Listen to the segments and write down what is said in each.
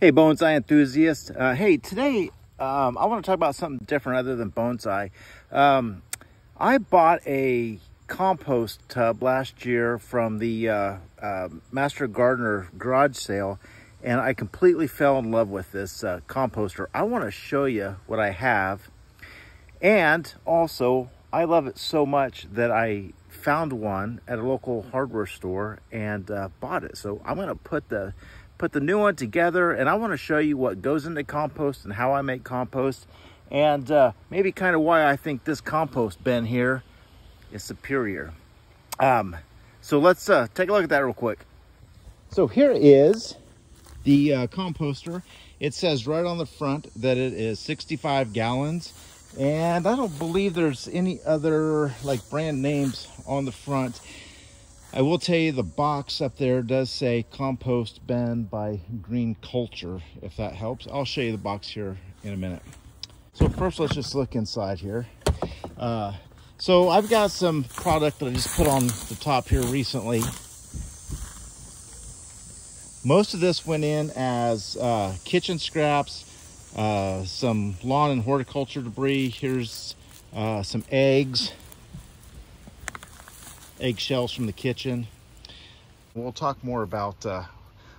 Hey, bonsai enthusiast. Uh, hey, today um, I want to talk about something different other than bonsai. Um, I bought a compost tub last year from the uh, uh, Master Gardener garage sale, and I completely fell in love with this uh, composter. I want to show you what I have, and also I love it so much that I found one at a local hardware store and uh, bought it. So I'm going to put the put the new one together and I want to show you what goes into compost and how I make compost and uh, maybe kind of why I think this compost bin here is superior. Um, so let's uh, take a look at that real quick. So here is the uh, composter. It says right on the front that it is 65 gallons and I don't believe there's any other like brand names on the front. I will tell you the box up there does say compost bin by green culture if that helps. I'll show you the box here in a minute. So first let's just look inside here. Uh, so I've got some product that I just put on the top here recently. Most of this went in as uh, kitchen scraps uh, some lawn and horticulture debris. Here's uh, some eggs eggshells from the kitchen. We'll talk more about uh,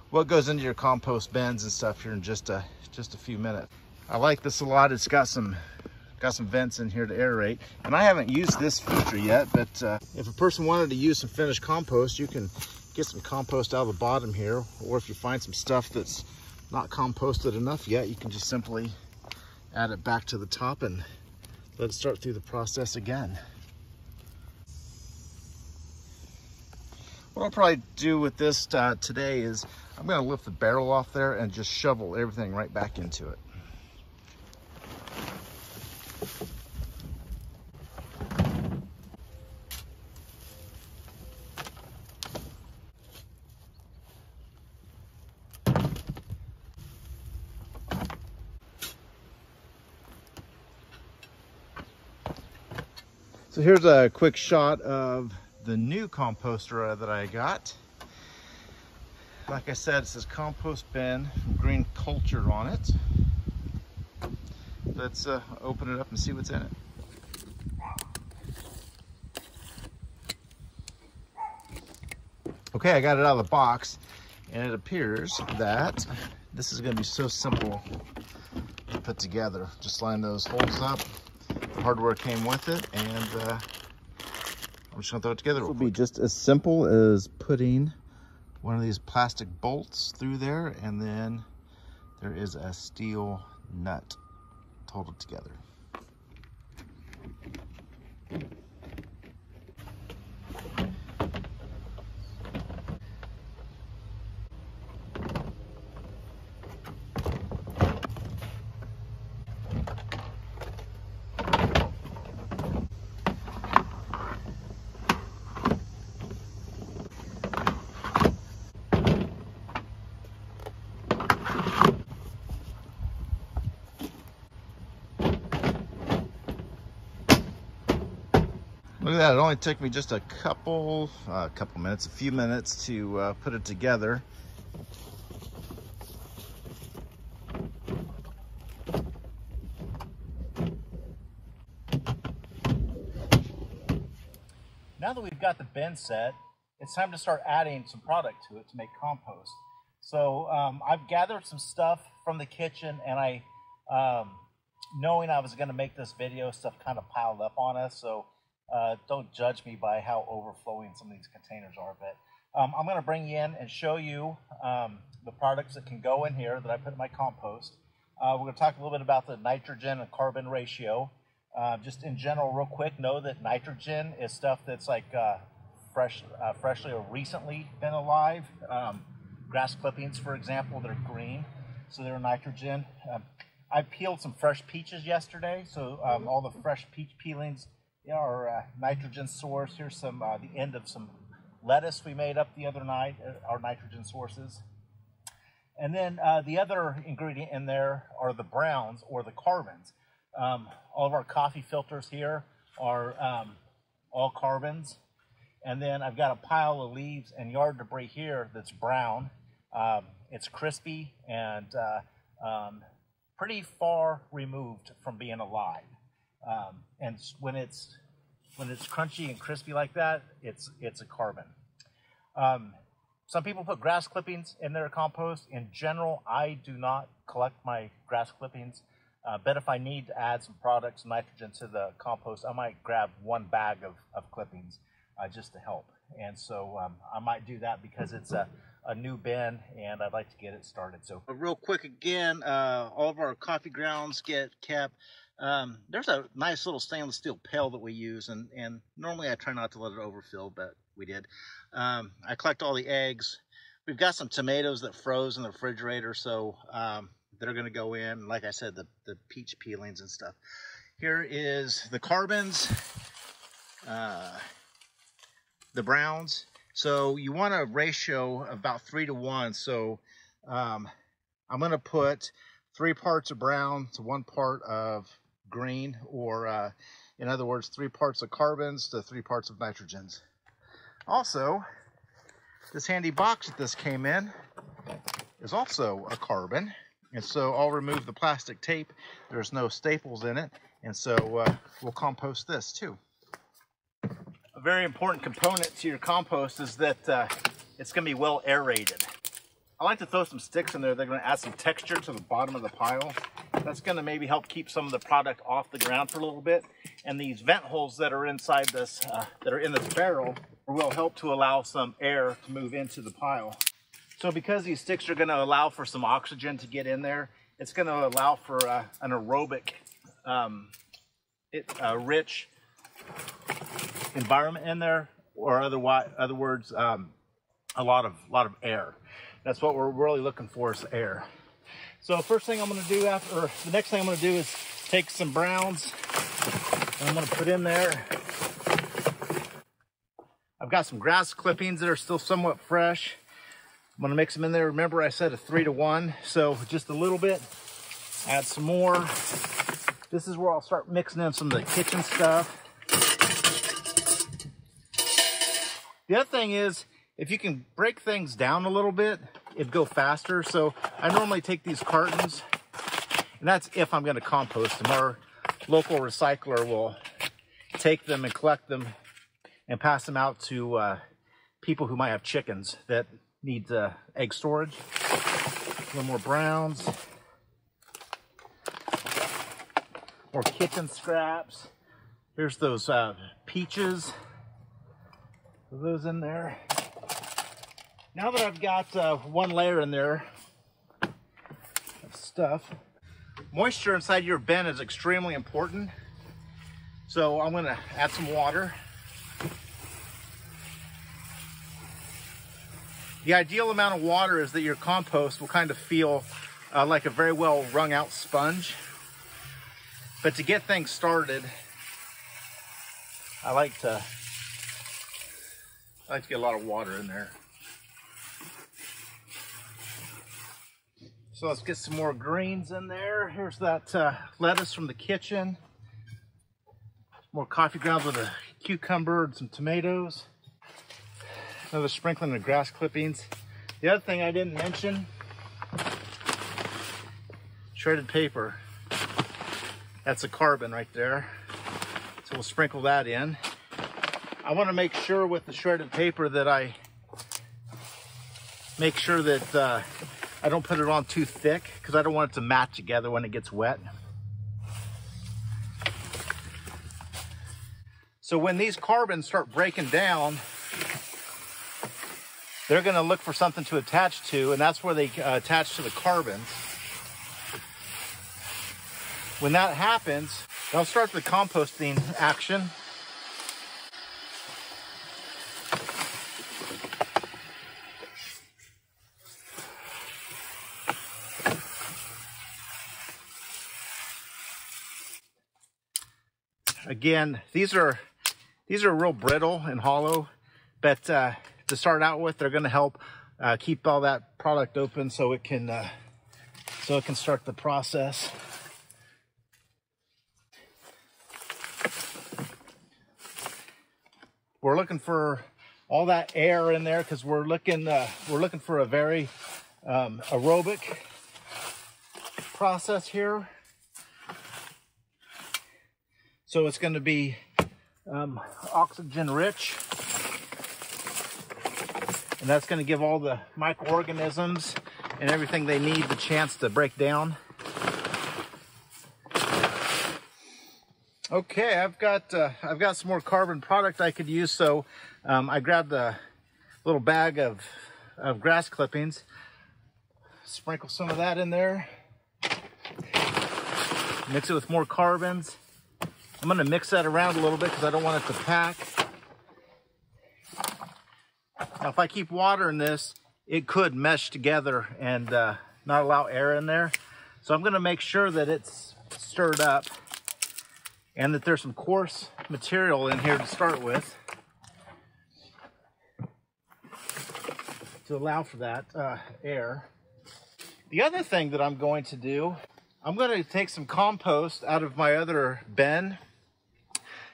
what goes into your compost bins and stuff here in just a just a few minutes. I like this a lot. It's got some got some vents in here to aerate, and I haven't used this feature yet. But uh, if a person wanted to use some finished compost, you can get some compost out of the bottom here, or if you find some stuff that's not composted enough yet, you can just simply add it back to the top and let it start through the process again. What I'll probably do with this uh, today is I'm going to lift the barrel off there and just shovel everything right back into it. So here's a quick shot of the new composter uh, that I got. Like I said, it says compost bin from Green Culture on it. Let's uh, open it up and see what's in it. Okay, I got it out of the box and it appears that this is gonna be so simple to put together. Just line those holes up. The hardware came with it and uh, I'm just gonna throw it together. This will be just as simple as putting one of these plastic bolts through there and then there is a steel nut totaled together. Look at that, it only took me just a couple, a uh, couple minutes, a few minutes to uh, put it together. Now that we've got the bin set, it's time to start adding some product to it to make compost. So um, I've gathered some stuff from the kitchen and I, um, knowing I was gonna make this video, stuff kind of piled up on us. So uh, don't judge me by how overflowing some of these containers are, but um, I'm going to bring you in and show you um, the products that can go in here that I put in my compost. Uh, we're going to talk a little bit about the nitrogen and carbon ratio. Uh, just in general, real quick, know that nitrogen is stuff that's like uh, fresh, uh, freshly or recently been alive. Um, grass clippings, for example, they're green, so they're nitrogen. Um, I peeled some fresh peaches yesterday, so um, all the fresh peach peelings our uh, nitrogen source. Here's some uh, the end of some lettuce we made up the other night, uh, our nitrogen sources. And then uh, the other ingredient in there are the browns or the carbons. Um, all of our coffee filters here are um, all carbons. And then I've got a pile of leaves and yard debris here that's brown. Um, it's crispy and uh, um, pretty far removed from being alive. Um, and when it's when it's crunchy and crispy like that, it's it's a carbon. Um, some people put grass clippings in their compost. In general, I do not collect my grass clippings. Uh, but if I need to add some products, nitrogen to the compost, I might grab one bag of, of clippings uh, just to help. And so um, I might do that because it's a, a new bin and I'd like to get it started. So real quick again, uh, all of our coffee grounds get kept. Um, there's a nice little stainless steel pail that we use and, and normally I try not to let it overfill, but we did. Um, I collect all the eggs. We've got some tomatoes that froze in the refrigerator, so um, they're going to go in. Like I said, the, the peach peelings and stuff. Here is the carbons, uh, the browns. So you want a ratio of about three to one. So um, I'm going to put three parts of brown to one part of green, or uh, in other words, three parts of carbons to three parts of nitrogens. Also, this handy box that this came in is also a carbon. And so I'll remove the plastic tape. There's no staples in it. And so uh, we'll compost this too. A very important component to your compost is that uh, it's gonna be well aerated. I like to throw some sticks in there. They're gonna add some texture to the bottom of the pile. That's gonna maybe help keep some of the product off the ground for a little bit. And these vent holes that are inside this, uh, that are in this barrel, will help to allow some air to move into the pile. So because these sticks are going to allow for some oxygen to get in there, it's going to allow for uh, an aerobic, um, it, uh, rich environment in there, or otherwise, other words, um, a lot of lot of air. That's what we're really looking for is air. So first thing I'm going to do after, or the next thing I'm going to do is take some browns. And I'm going to put in there I've got some grass clippings that are still somewhat fresh. I'm gonna mix them in there. Remember I said a three to one, so just a little bit. Add some more. This is where I'll start mixing in some of the kitchen stuff. The other thing is, if you can break things down a little bit, it'd go faster. So I normally take these cartons, and that's if I'm gonna compost them. Our local recycler will take them and collect them and pass them out to uh, people who might have chickens that need uh, egg storage. A little more browns. More kitchen scraps. Here's those uh, peaches. Put those in there. Now that I've got uh, one layer in there of stuff, moisture inside your bin is extremely important. So I'm gonna add some water. The ideal amount of water is that your compost will kind of feel uh, like a very well wrung out sponge. But to get things started, I like to I like to get a lot of water in there. So let's get some more greens in there. Here's that uh, lettuce from the kitchen. More coffee grounds with a cucumber and some tomatoes. Another sprinkling of grass clippings. The other thing I didn't mention, shredded paper. That's a carbon right there. So we'll sprinkle that in. I want to make sure with the shredded paper that I make sure that uh, I don't put it on too thick because I don't want it to mat together when it gets wet. So when these carbons start breaking down, they're going to look for something to attach to, and that's where they uh, attach to the carbons. When that happens, they'll start the composting action. Again, these are these are real brittle and hollow, but uh, to start out with. They're going to help uh, keep all that product open so it can uh, so it can start the process. We're looking for all that air in there because we're looking uh, we're looking for a very um, aerobic process here. So it's going to be um, oxygen rich. And that's going to give all the microorganisms and everything they need the chance to break down. Okay, I've got uh, I've got some more carbon product I could use, so um, I grabbed a little bag of of grass clippings, sprinkle some of that in there, mix it with more carbons. I'm gonna mix that around a little bit because I don't want it to pack. Now, if I keep watering this, it could mesh together and uh, not allow air in there. So I'm gonna make sure that it's stirred up and that there's some coarse material in here to start with to allow for that uh, air. The other thing that I'm going to do, I'm going to take some compost out of my other bin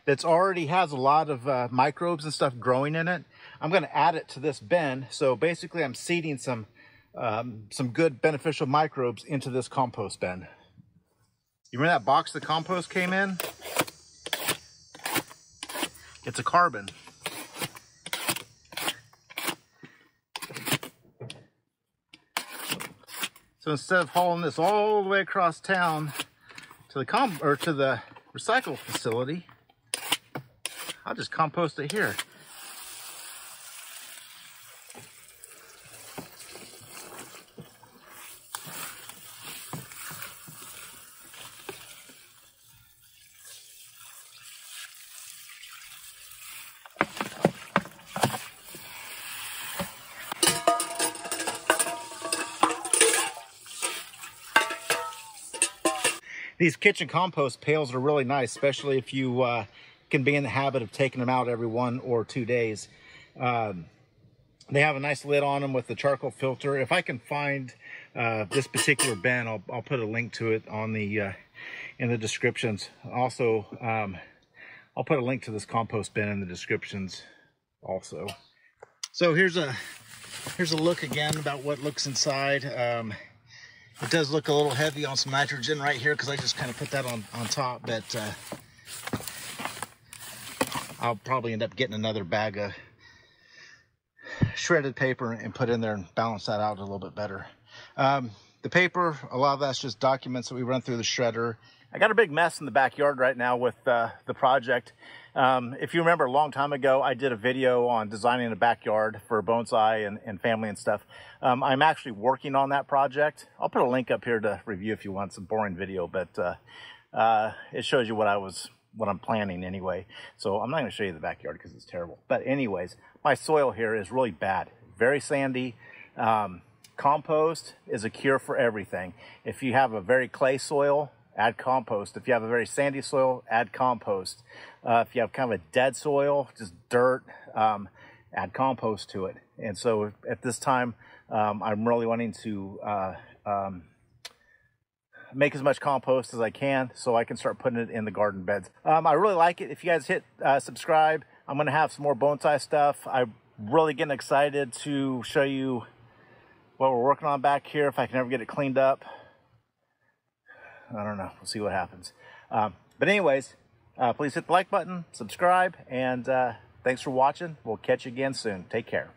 that's already has a lot of uh, microbes and stuff growing in it. I'm going to add it to this bin. So basically I'm seeding some um, some good beneficial microbes into this compost bin. You remember that box the compost came in? It's a carbon. So instead of hauling this all the way across town to the com or to the recycle facility, I'll just compost it here. These kitchen compost pails are really nice, especially if you uh, can be in the habit of taking them out every one or two days. Um, they have a nice lid on them with the charcoal filter. If I can find uh, this particular bin, I'll, I'll, put a link to it on the uh, in the descriptions. Also, um, I'll put a link to this compost bin in the descriptions also. So here's a here's a look again about what looks inside. Um, it does look a little heavy on some nitrogen right here because I just kind of put that on, on top, but uh, I'll probably end up getting another bag of shredded paper and put in there and balance that out a little bit better. Um, the paper, a lot of that's just documents that we run through the shredder. I got a big mess in the backyard right now with uh, the project. Um, if you remember a long time ago, I did a video on designing a backyard for bonsai and, and family and stuff. Um, I'm actually working on that project. I'll put a link up here to review if you want some boring video, but uh, uh, it shows you what I was, what I'm planning anyway. So I'm not going to show you the backyard because it's terrible. But anyways, my soil here is really bad, very sandy. Um, compost is a cure for everything. If you have a very clay soil, add compost. If you have a very sandy soil, add compost. Uh, if you have kind of a dead soil, just dirt, um, add compost to it. And so at this time, um, I'm really wanting to uh, um, make as much compost as I can so I can start putting it in the garden beds. Um, I really like it. If you guys hit uh, subscribe, I'm going to have some more bonsai stuff. I'm really getting excited to show you what we're working on back here, if I can ever get it cleaned up. I don't know. We'll see what happens. Um, but anyways, uh, please hit the like button, subscribe, and uh, thanks for watching. We'll catch you again soon. Take care.